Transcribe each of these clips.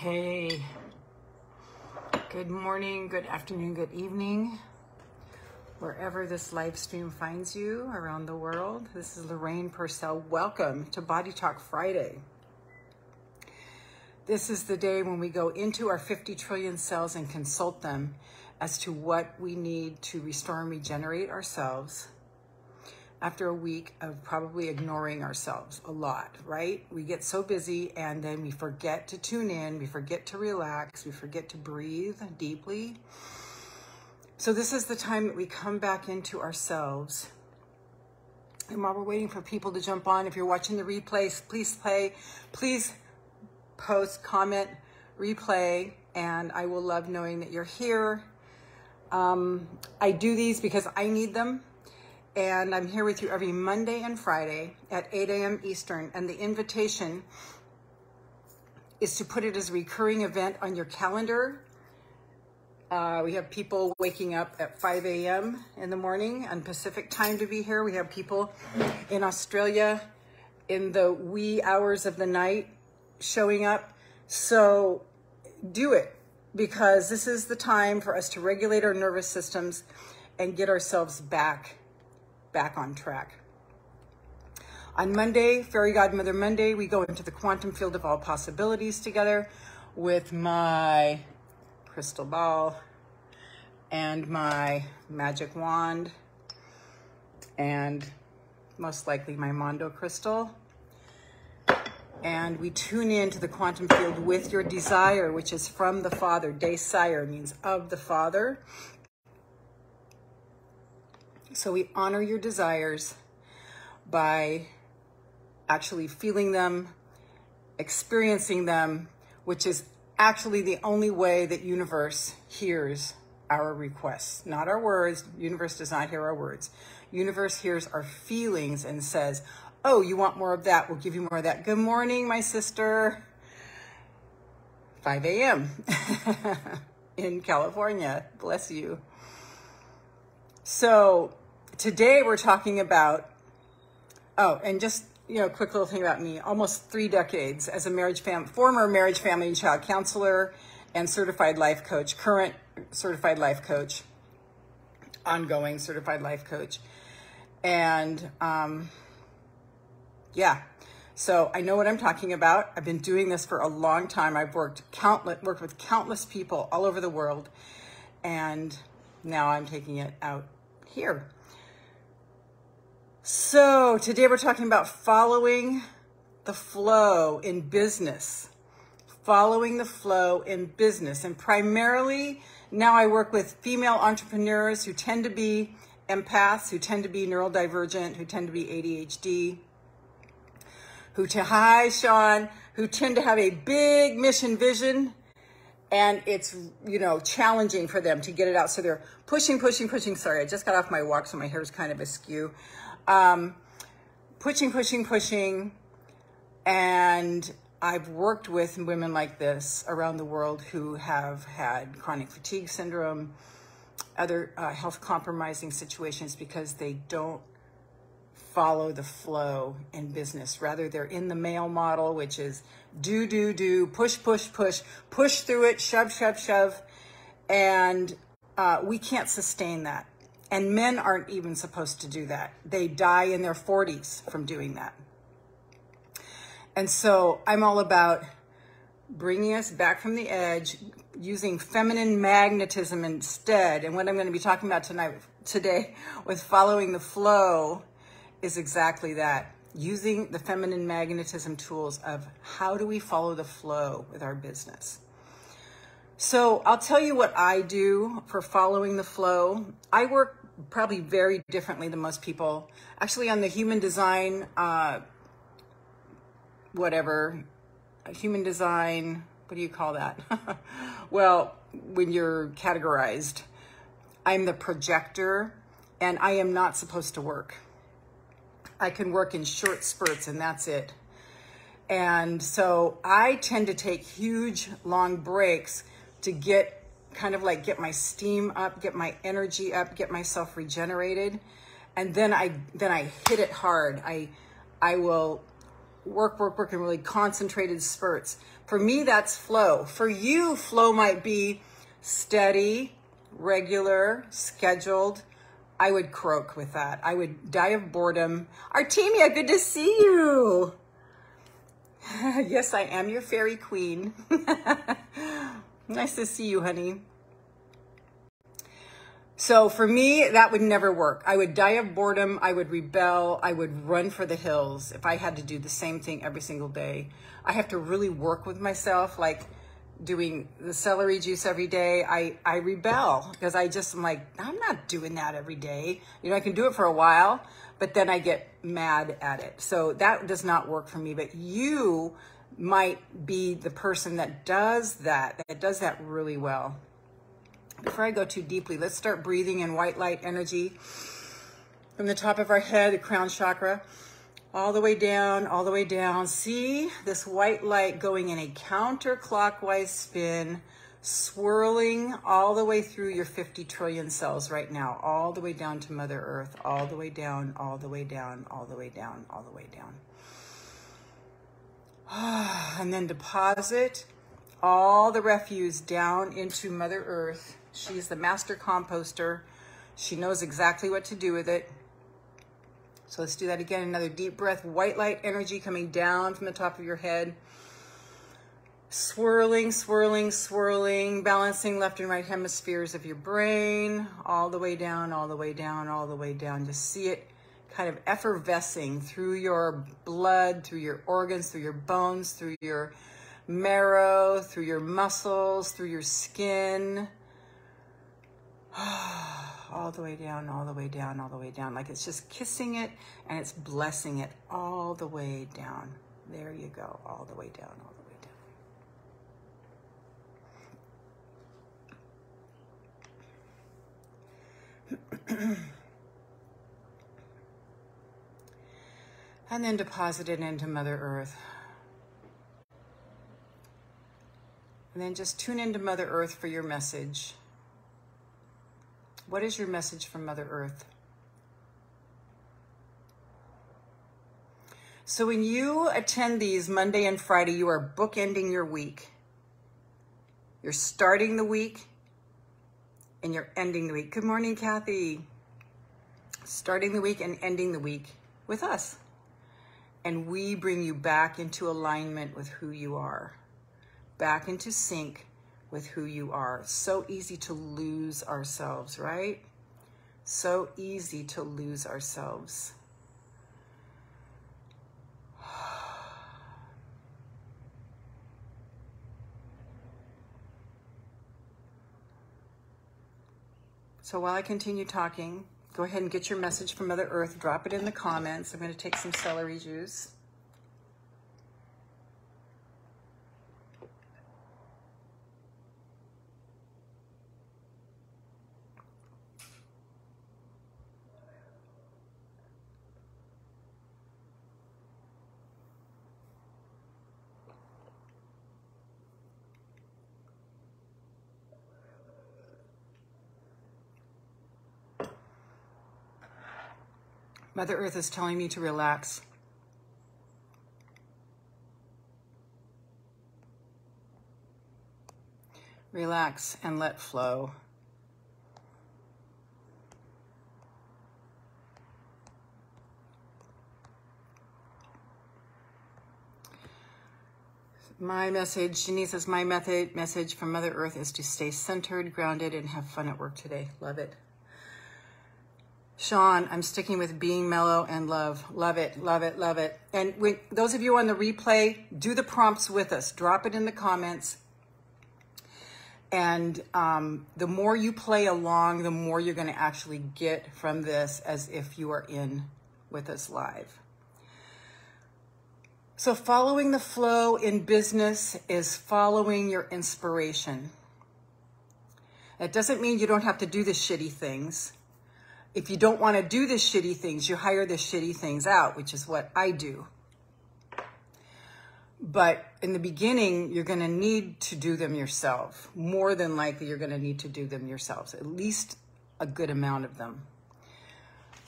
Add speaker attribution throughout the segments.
Speaker 1: Hey, good morning, good afternoon, good evening, wherever this live stream finds you around the world. This is Lorraine Pursell. Welcome to Body Talk Friday. This is the day when we go into our 50 trillion cells and consult them as to what we need to restore and regenerate ourselves after a week of probably ignoring ourselves a lot, right? We get so busy and then we forget to tune in, we forget to relax, we forget to breathe deeply. So, this is the time that we come back into ourselves. And while we're waiting for people to jump on, if you're watching the replays, please play, please post, comment, replay, and I will love knowing that you're here. Um, I do these because I need them and I'm here with you every Monday and Friday at 8 a.m. Eastern. And the invitation is to put it as a recurring event on your calendar. Uh, we have people waking up at 5 a.m. in the morning on Pacific time to be here. We have people in Australia in the wee hours of the night showing up. So do it because this is the time for us to regulate our nervous systems and get ourselves back back on track. On Monday, Fairy Godmother Monday, we go into the quantum field of all possibilities together with my crystal ball and my magic wand and most likely my Mondo crystal. And we tune into the quantum field with your desire, which is from the Father. Desire means of the Father. So we honor your desires by actually feeling them, experiencing them, which is actually the only way that universe hears our requests, not our words. Universe does not hear our words. Universe hears our feelings and says, "Oh, you want more of that? We'll give you more of that." Good morning, my sister. 5 a.m. in California. Bless you. So today we're talking about, oh, and just, you know, quick little thing about me, almost three decades as a marriage fam, former marriage, family, and child counselor and certified life coach, current certified life coach, ongoing certified life coach. And um, yeah, so I know what I'm talking about. I've been doing this for a long time. I've worked countless, worked with countless people all over the world, and now I'm taking it out here. So, today we're talking about following the flow in business. Following the flow in business. And primarily, now I work with female entrepreneurs who tend to be empaths, who tend to be neurodivergent, who tend to be ADHD, who to hi Sean, who tend to have a big mission vision and it's you know challenging for them to get it out so they're pushing pushing pushing sorry i just got off my walk so my hair is kind of askew um, pushing, pushing, pushing. And I've worked with women like this around the world who have had chronic fatigue syndrome, other uh, health compromising situations because they don't follow the flow in business. Rather, they're in the male model, which is do, do, do, push, push, push, push through it, shove, shove, shove. And uh, we can't sustain that. And men aren't even supposed to do that. They die in their 40s from doing that. And so I'm all about bringing us back from the edge, using feminine magnetism instead. And what I'm going to be talking about tonight, today, with following the flow, is exactly that. Using the feminine magnetism tools of how do we follow the flow with our business. So I'll tell you what I do for following the flow. I work probably very differently than most people. Actually, on the human design, uh, whatever, human design, what do you call that? well, when you're categorized, I'm the projector and I am not supposed to work. I can work in short spurts and that's it. And so I tend to take huge long breaks to get kind of like get my steam up, get my energy up, get myself regenerated. And then I then I hit it hard. I I will work, work, work in really concentrated spurts. For me, that's flow. For you, flow might be steady, regular, scheduled. I would croak with that. I would die of boredom. Artemia, good to see you. yes, I am your fairy queen. nice to see you, honey. So for me, that would never work. I would die of boredom. I would rebel. I would run for the hills if I had to do the same thing every single day. I have to really work with myself, like doing the celery juice every day. I, I rebel because I just am like, I'm not doing that every day. You know, I can do it for a while, but then I get mad at it. So that does not work for me. But you might be the person that does that, that does that really well. Before I go too deeply, let's start breathing in white light energy from the top of our head, the crown chakra, all the way down, all the way down. See this white light going in a counterclockwise spin, swirling all the way through your 50 trillion cells right now, all the way down to Mother Earth, all the way down, all the way down, all the way down, all the way down. Ah, and then deposit all the refuse down into Mother Earth She's the master composter. She knows exactly what to do with it. So let's do that again. Another deep breath. White light energy coming down from the top of your head. Swirling, swirling, swirling, balancing left and right hemispheres of your brain, all the way down, all the way down, all the way down. Just see it kind of effervescing through your blood, through your organs, through your bones, through your marrow, through your muscles, through your skin all the way down, all the way down, all the way down. Like it's just kissing it and it's blessing it all the way down. There you go, all the way down, all the way down. and then deposit it into Mother Earth. And then just tune into Mother Earth for your message. What is your message from Mother Earth? So when you attend these Monday and Friday, you are bookending your week. You're starting the week and you're ending the week. Good morning, Kathy. Starting the week and ending the week with us. And we bring you back into alignment with who you are, back into sync with who you are. So easy to lose ourselves, right? So easy to lose ourselves. So while I continue talking, go ahead and get your message from Mother Earth. Drop it in the comments. I'm going to take some celery juice. Mother Earth is telling me to relax. Relax and let flow. My message, Denise says, my method, message from Mother Earth is to stay centered, grounded, and have fun at work today. Love it. Sean, I'm sticking with being mellow and love. Love it, love it, love it. And when, those of you on the replay, do the prompts with us. Drop it in the comments. And um, the more you play along, the more you're going to actually get from this as if you are in with us live. So, following the flow in business is following your inspiration. It doesn't mean you don't have to do the shitty things if you don't want to do the shitty things, you hire the shitty things out, which is what I do. But in the beginning, you're going to need to do them yourself. More than likely, you're going to need to do them yourselves, at least a good amount of them.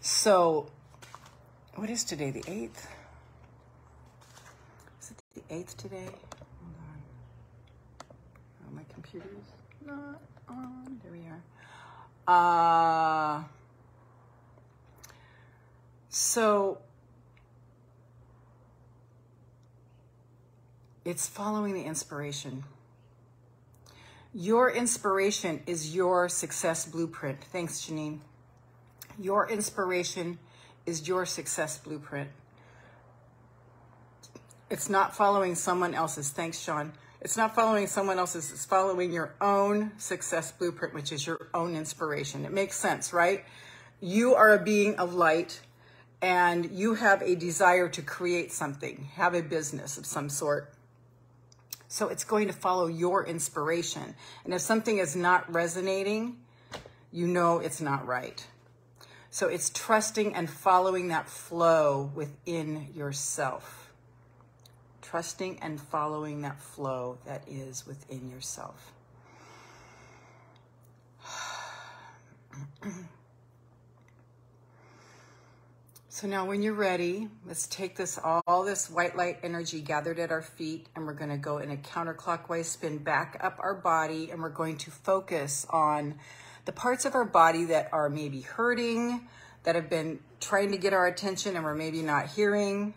Speaker 1: So, what is today, the 8th? Is it the 8th today. Hold on. Oh, my computer's not on. There we are. Uh, so it's following the inspiration. Your inspiration is your success blueprint. Thanks, Janine. Your inspiration is your success blueprint. It's not following someone else's. Thanks, Sean. It's not following someone else's. It's following your own success blueprint, which is your own inspiration. It makes sense, right? You are a being of light and you have a desire to create something, have a business of some sort. So it's going to follow your inspiration. And if something is not resonating, you know it's not right. So it's trusting and following that flow within yourself. Trusting and following that flow that is within yourself. So now when you're ready, let's take this all this white light energy gathered at our feet and we're going to go in a counterclockwise spin back up our body and we're going to focus on the parts of our body that are maybe hurting, that have been trying to get our attention and we're maybe not hearing.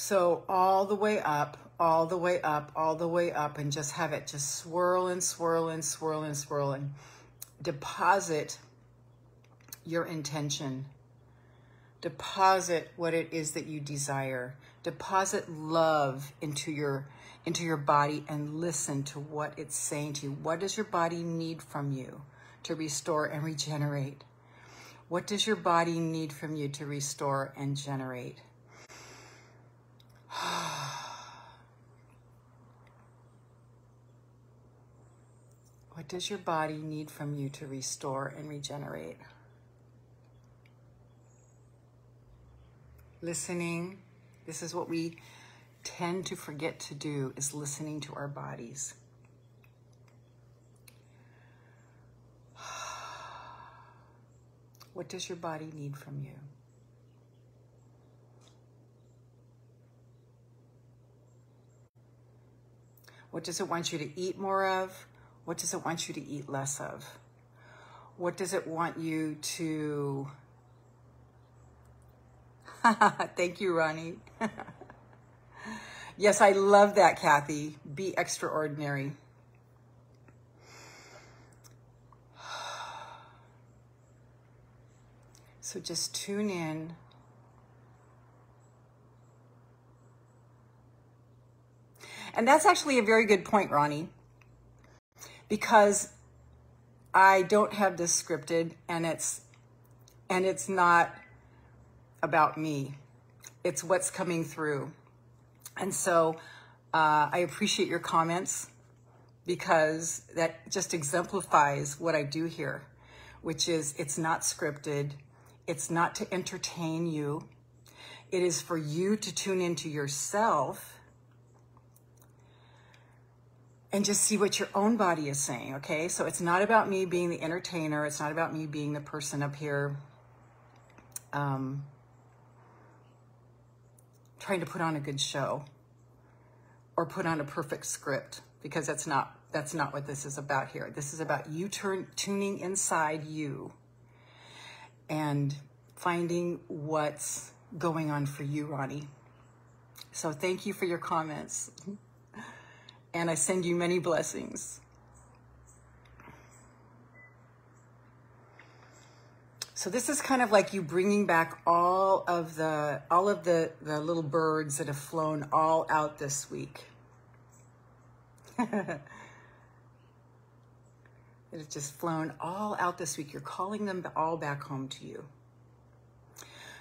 Speaker 1: So all the way up, all the way up, all the way up, and just have it just swirl and swirl and swirl and swirl and deposit your intention. Deposit what it is that you desire. Deposit love into your into your body and listen to what it's saying to you. What does your body need from you to restore and regenerate? What does your body need from you to restore and generate? What does your body need from you to restore and regenerate? Listening. This is what we tend to forget to do is listening to our bodies. What does your body need from you? What does it want you to eat more of? What does it want you to eat less of? What does it want you to... Thank you, Ronnie. yes, I love that, Kathy. Be extraordinary. So just tune in And that's actually a very good point, Ronnie, because I don't have this scripted and it's and it's not about me. It's what's coming through. And so uh, I appreciate your comments because that just exemplifies what I do here, which is it's not scripted. It's not to entertain you. It is for you to tune into yourself and just see what your own body is saying, okay? So it's not about me being the entertainer. It's not about me being the person up here um, trying to put on a good show or put on a perfect script because that's not that's not what this is about here. This is about you turn, tuning inside you and finding what's going on for you, Ronnie. So thank you for your comments and I send you many blessings. So this is kind of like you bringing back all of the all of the the little birds that have flown all out this week. that have just flown all out this week. You're calling them all back home to you.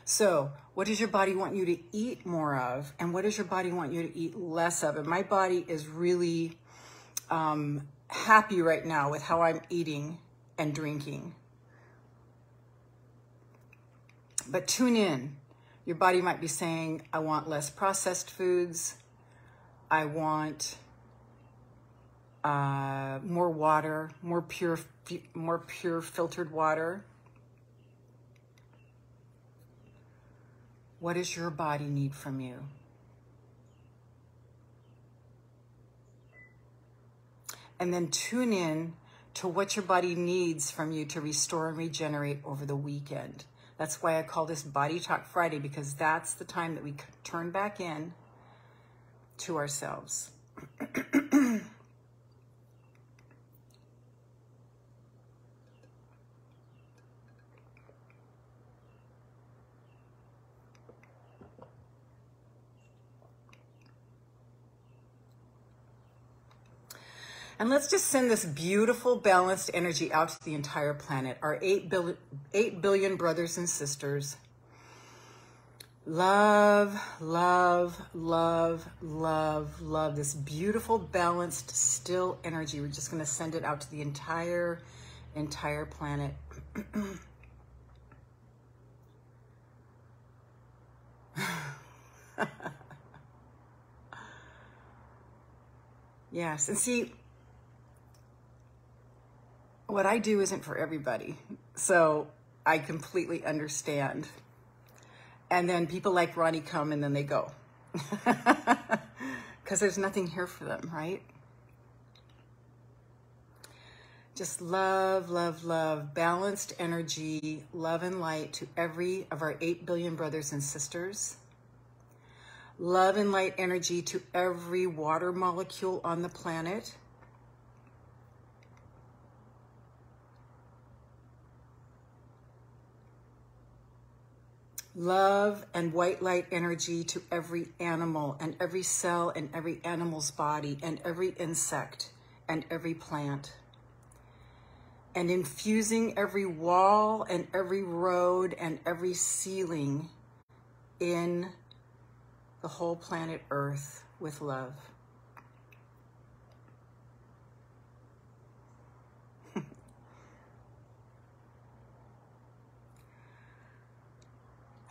Speaker 1: So, what does your body want you to eat more of? And what does your body want you to eat less of? And my body is really um, happy right now with how I'm eating and drinking. But tune in. Your body might be saying, I want less processed foods. I want uh, more water, more pure, more pure filtered water. What does your body need from you? And then tune in to what your body needs from you to restore and regenerate over the weekend. That's why I call this Body Talk Friday because that's the time that we turn back in to ourselves. And let's just send this beautiful, balanced energy out to the entire planet, our 8 billion, 8 billion brothers and sisters. Love, love, love, love, love this beautiful, balanced, still energy. We're just going to send it out to the entire, entire planet. yes, and see, what I do isn't for everybody. So I completely understand. And then people like Ronnie come and then they go. Because there's nothing here for them, right? Just love, love, love, balanced energy, love and light to every of our 8 billion brothers and sisters. Love and light energy to every water molecule on the planet love and white light energy to every animal and every cell in every animal's body and every insect and every plant. And infusing every wall and every road and every ceiling in the whole planet Earth with love.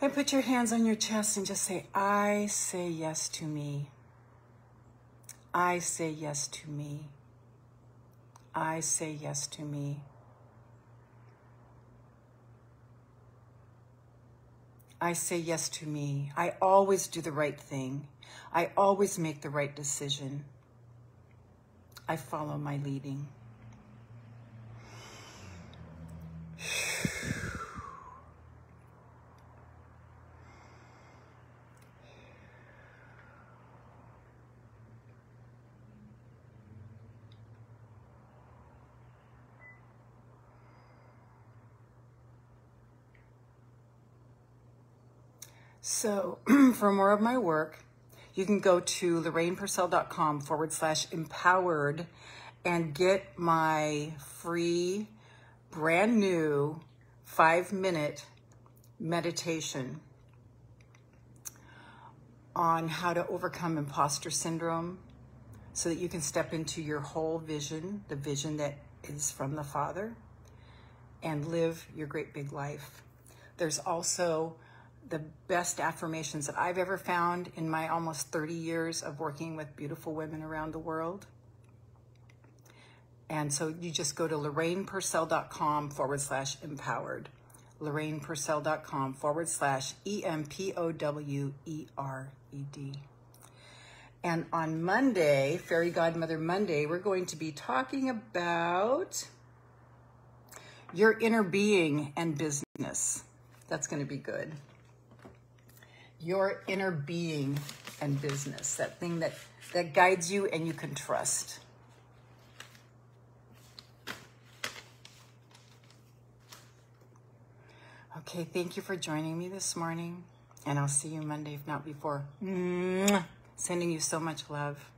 Speaker 1: And put your hands on your chest and just say, I say yes to me. I say yes to me. I say yes to me. I say yes to me. I always do the right thing. I always make the right decision. I follow my leading. So for more of my work, you can go to lorrainepursell.com forward slash empowered and get my free, brand new five minute meditation on how to overcome imposter syndrome so that you can step into your whole vision, the vision that is from the Father, and live your great big life. There's also the best affirmations that I've ever found in my almost 30 years of working with beautiful women around the world. And so you just go to lorrainepursell.com forward slash empowered. lorrainepursell.com forward slash E M P O W E R E D. And on Monday, Fairy Godmother Monday, we're going to be talking about your inner being and business. That's going to be good your inner being and business, that thing that, that guides you and you can trust. Okay, thank you for joining me this morning, and I'll see you Monday, if not before. Sending you so much love.